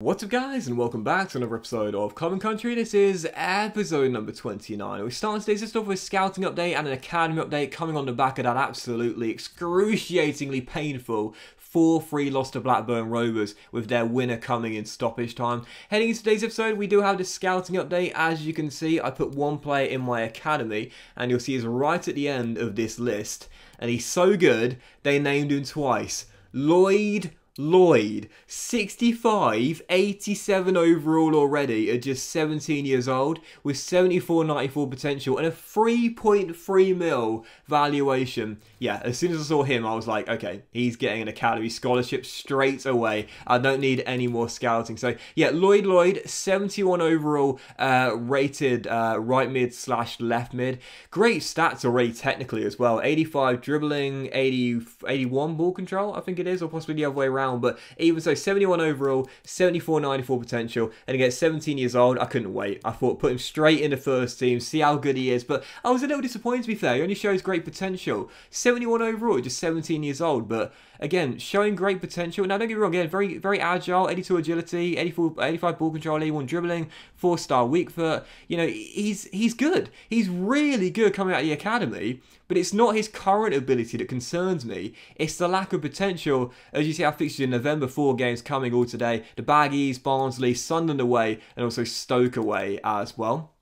What's up guys and welcome back to another episode of Club and Country. This is episode number 29. We start today's just off with a scouting update and an academy update coming on the back of that absolutely excruciatingly painful 4-3 loss to Blackburn Rovers with their winner coming in stoppage time. Heading into today's episode we do have the scouting update. As you can see I put one player in my academy and you'll see he's right at the end of this list and he's so good they named him twice. Lloyd Lloyd, 65, 87 overall already at just 17 years old with 74, 94 potential and a 3.3 mil valuation. Yeah, as soon as I saw him, I was like, okay, he's getting an academy scholarship straight away. I don't need any more scouting. So yeah, Lloyd Lloyd, 71 overall uh, rated uh, right mid slash left mid. Great stats already technically as well. 85 dribbling, 80, 81 ball control, I think it is, or possibly the other way around but even so, 71 overall, 74 94 potential, and again, 17 years old, I couldn't wait. I thought put him straight in the first team, see how good he is, but I was a little disappointed to be fair. He only shows great potential. 71 overall, just 17 years old, but again, showing great potential. Now, don't get me wrong, again, very very agile, 82 agility, 84, 85 ball control, 81 dribbling, four star weak foot. You know, he's he's good. He's really good coming out of the academy. But it's not his current ability that concerns me. It's the lack of potential. As you see, our fixtures in November, four games coming all today. The Baggies, Barnsley, Sunderland away, and also Stoke away as well.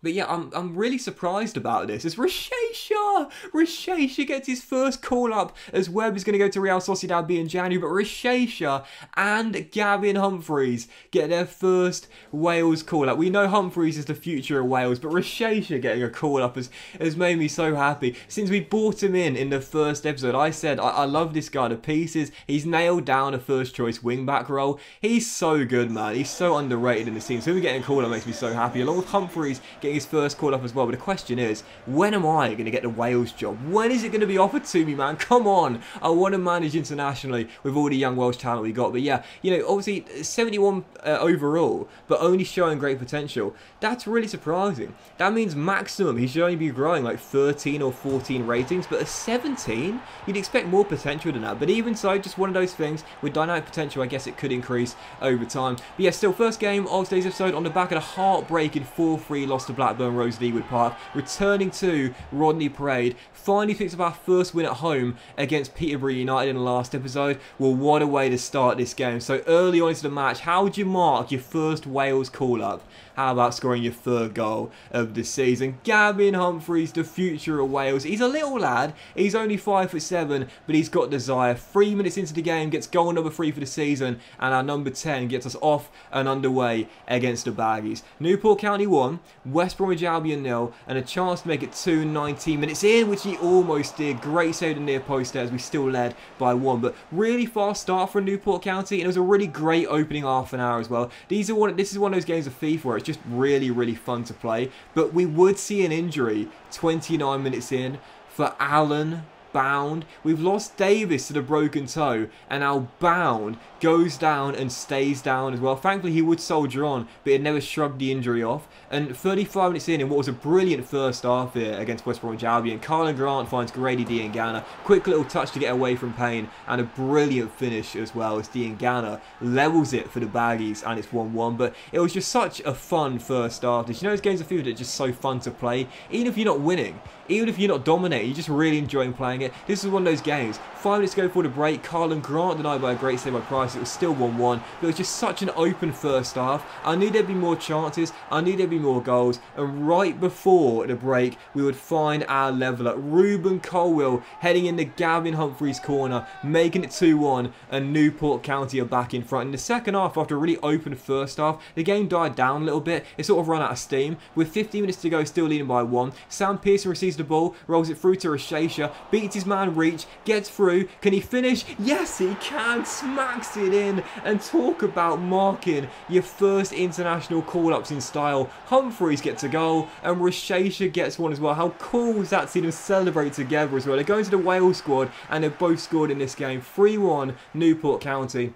But yeah, I'm, I'm really surprised about this. It's Rashaysha! Rashaysha gets his first call up as Webb is going to go to Real Sociedad B in January, but Rashaysha and Gavin Humphreys get their first Wales call up. We know Humphreys is the future of Wales, but Rashaysha getting a call up has, has made me so happy. Since we bought him in in the first episode, I said I, I love this guy to pieces. He's nailed down a first choice wing back role. He's so good, man. He's so underrated in the team. So him getting a call up makes me so happy. Along with Humphreys getting getting his first call up as well. But the question is, when am I going to get the Wales job? When is it going to be offered to me, man? Come on. I want to manage internationally with all the young Welsh talent we got. But yeah, you know, obviously 71 uh, overall, but only showing great potential. That's really surprising. That means maximum he should only be growing like 13 or 14 ratings, but a 17, you'd expect more potential than that. But even so, just one of those things with dynamic potential, I guess it could increase over time. But yeah, still, first game of today's episode on the back of a heartbreaking 4-3 loss to Blackburn Rovers Ewood Park, returning to Rodney Parade. Finally picks up our first win at home against Peterborough United in the last episode. Well, what a way to start this game. So early on into the match, how would you mark your first Wales call-up? How about scoring your third goal of the season? Gavin Humphreys, the future of Wales. He's a little lad. He's only five foot seven, but he's got desire. Three minutes into the game, gets goal number three for the season, and our number 10 gets us off and underway against the Baggies. Newport County 1, West Bromwich Albion nil, and a chance to make it 2 19 minutes in, which he almost did. Great save in the near post as we still led by one, but really fast start for Newport County, and it was a really great opening half an hour as well. These are one. This is one of those games of FIFA where it's just really, really fun to play. But we would see an injury 29 minutes in for Alan Bound. We've lost Davis to the broken toe, and now Bound goes down and stays down as well. Thankfully, he would soldier on, but it never shrugged the injury off. And 35 minutes in, in what was a brilliant first half here against West Bromwich Albion, Karlan Grant finds Grady Diangana. Quick little touch to get away from Payne, and a brilliant finish as well as Diangana levels it for the Baggies, and it's 1-1. But it was just such a fun first half. Did You know those games of FIFA that are just so fun to play? Even if you're not winning, even if you're not dominating, you're just really enjoying playing it. This is one of those games. Five minutes ago for the break, Karlan Grant denied by a great save by Price. It was still 1-1, but it was just such an open first half. I knew there'd be more chances. I knew there'd be more goals. And right before the break, we would find our leveller. Rubin Colwill heading into Gavin Humphreys' corner, making it 2-1, and Newport County are back in front. In the second half, after a really open first half, the game died down a little bit. It sort of ran out of steam. With 15 minutes to go, still leading by one. Sam Pearson receives the ball, rolls it through to Rashaysha, beats his man Reach, gets through. Can he finish? Yes, he can. Smacks it in. And talk about marking your first international call-ups in style. Humphreys gets a goal, and Rashaysha gets one as well. How cool is that to see them celebrate together as well? They're going to the Wales squad, and they've both scored in this game. 3-1 Newport County.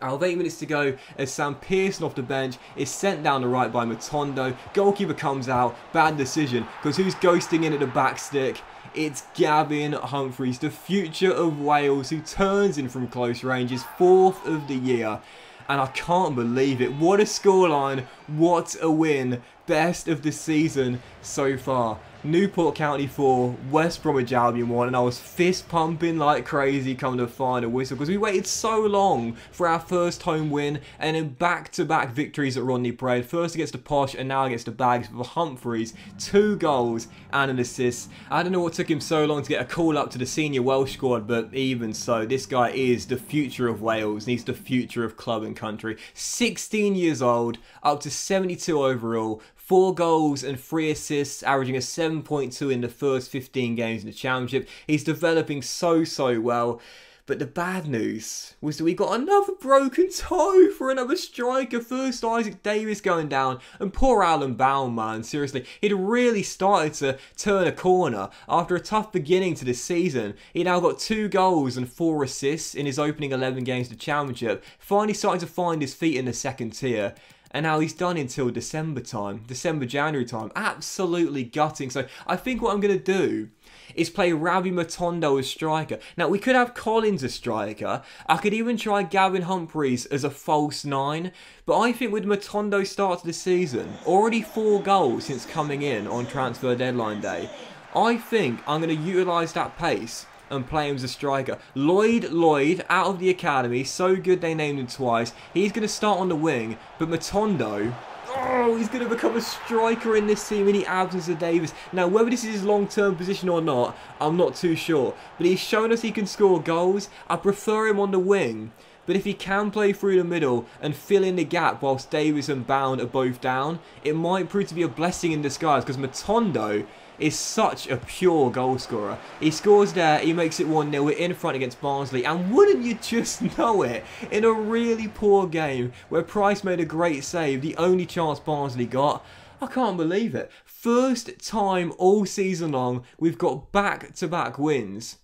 Out 8 minutes to go as Sam Pearson off the bench is sent down the right by Matondo. Goalkeeper comes out. Bad decision because who's ghosting in at the back stick? It's Gavin Humphreys, the future of Wales, who turns in from close range, his fourth of the year. and I can't believe it. What a scoreline, what a win. Best of the season so far. Newport County 4, West Bromwich Albion 1, and I was fist pumping like crazy coming to the final whistle because we waited so long for our first home win and then back-to-back victories at Rodney Parade. First against the Posh and now against the Bags for Humphreys. Two goals and an assist. I don't know what took him so long to get a call up to the senior Welsh squad, but even so, this guy is the future of Wales. He's the future of club and country. 16 years old, up to 72 overall, Four goals and three assists, averaging a 7.2 in the first 15 games in the Championship. He's developing so, so well. But the bad news was that we got another broken toe for another striker. First Isaac Davis going down, and poor Alan Bound, man. Seriously, he'd really started to turn a corner after a tough beginning to this season. He now got two goals and four assists in his opening 11 games of the Championship. Finally starting to find his feet in the second tier and now he's done until December time, December, January time. Absolutely gutting. So I think what I'm going to do is play Rabbi Matondo as striker. Now, we could have Collins as striker. I could even try Gavin Humphreys as a false nine. But I think with Matondo start to the season, already four goals since coming in on transfer deadline day, I think I'm going to utilise that pace and play him as a striker. Lloyd Lloyd, out of the academy, so good they named him twice. He's going to start on the wing, but Matondo, oh, he's going to become a striker in this team in the absence of Davis. Now, whether this is his long-term position or not, I'm not too sure. But he's shown us he can score goals. I prefer him on the wing. But if he can play through the middle and fill in the gap whilst Davis and Bound are both down, it might prove to be a blessing in disguise because Matondo is such a pure goal scorer. He scores there, he makes it 1-0, we're in front against Barnsley, and wouldn't you just know it, in a really poor game where Price made a great save, the only chance Barnsley got, I can't believe it. First time all season long we've got back-to-back -back wins.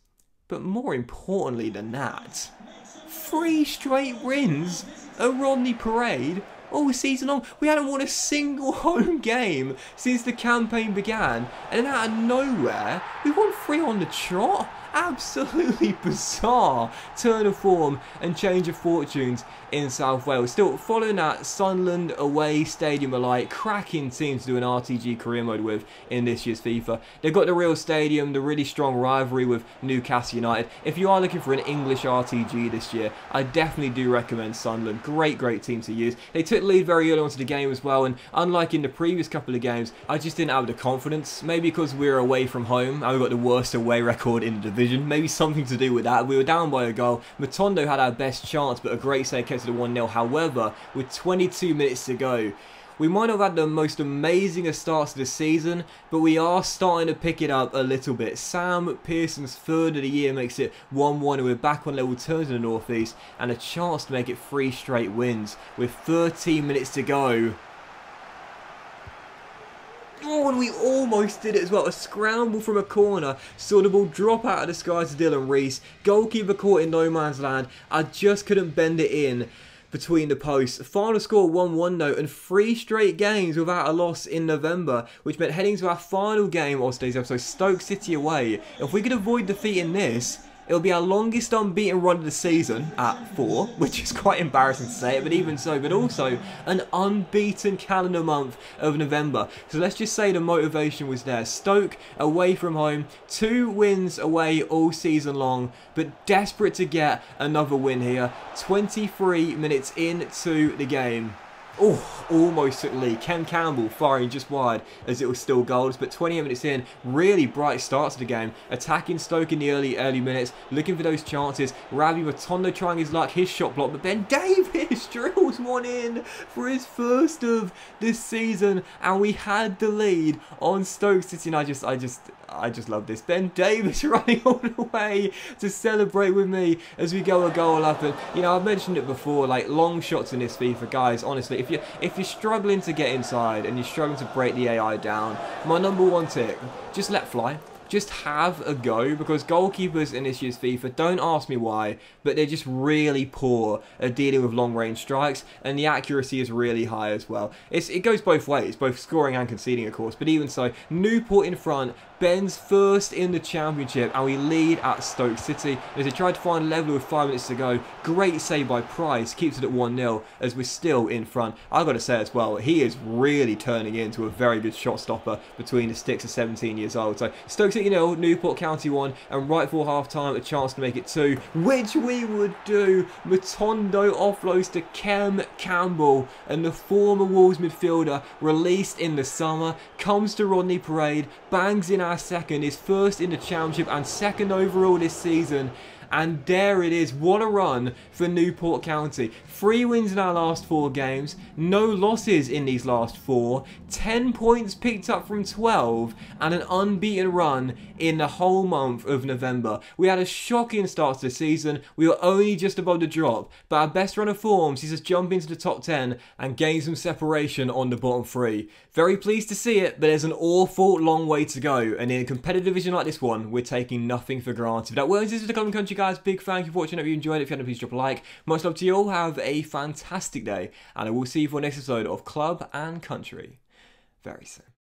But more importantly than that, three straight wins at Rodney Parade all season long. We hadn't won a single home game since the campaign began. And then out of nowhere, we won three on the trot absolutely bizarre turn of form and change of fortunes in South Wales. Still, following that, Sunderland away Stadium of Light, cracking team to do an RTG career mode with in this year's FIFA. They've got the real stadium, the really strong rivalry with Newcastle United. If you are looking for an English RTG this year, I definitely do recommend Sunderland. Great, great team to use. They took lead very early onto the game as well, and unlike in the previous couple of games, I just didn't have the confidence. Maybe because we are away from home, we've got the worst away record in the division division. Maybe something to do with that. We were down by a goal. Matondo had our best chance, but a great save kept it to 1-0. However, with 22 minutes to go, we might not have had the most amazing of starts of the season, but we are starting to pick it up a little bit. Sam Pearson's third of the year makes it 1-1 and we're back on level turns in the Northeast and a chance to make it three straight wins with 13 minutes to go. Oh, and we almost did it as well. A scramble from a corner. Saw the ball drop out of the sky to Dylan Reese. Goalkeeper caught in no man's land. I just couldn't bend it in between the posts. Final score 1-1 though, and three straight games without a loss in November, which meant heading to our final game of today's episode, Stoke City away. If we could avoid defeat in this, It'll be our longest unbeaten run of the season at four, which is quite embarrassing to say it, but even so, but also an unbeaten calendar month of November. So let's just say the motivation was there. Stoke away from home, two wins away all season long, but desperate to get another win here. 23 minutes into the game. Oh, almost the lead. Chem Campbell firing just wide as it was still goals, but 28 minutes in, really bright start to the game. Attacking Stoke in the early, early minutes, looking for those chances. Rabbi Matondo trying his luck, his shot block, but Ben Davis drills one in for his first of this season, and we had the lead on Stoke City, and I just, I just, I just love this. Ben Davis running all the way to celebrate with me as we go a goal up. And, you know, I've mentioned it before, like, long shots in this FIFA, guys, honestly, if, you, if you're struggling to get inside and you're struggling to break the AI down, my number one tip, just let fly just have a go because goalkeepers in this year's FIFA, don't ask me why, but they're just really poor at dealing with long range strikes and the accuracy is really high as well. It's, it goes both ways, both scoring and conceding of course, but even so, Newport in front, Ben's first in the championship and we lead at Stoke City. As they tried to find level with five minutes to go, great save by Price, keeps it at 1-0 as we're still in front. I've got to say as well, he is really turning into a very good shot stopper between the sticks of 17 years old. So Stoke City 0, Newport County 1 and right for half time a chance to make it 2, which we would do. Matondo offloads to Chem Campbell and the former Wolves midfielder released in the summer comes to Rodney Parade, bangs in second, his first in the championship and second overall this season and there it is. What a run for Newport County. Three wins in our last four games, no losses in these last four, 10 points picked up from 12, and an unbeaten run in the whole month of November. We had a shocking start to the season. We were only just above the drop, but our best run of form sees us jump into the top 10 and gain some separation on the bottom three. Very pleased to see it, but there's an awful long way to go, and in a competitive division like this one, we're taking nothing for granted. That was this is the Club and Country guys. Big thank you for watching. If you enjoyed it, if you hadn't, please drop a like. Much love to you all. Have a fantastic day, and I will see you for next episode of Club and Country very soon.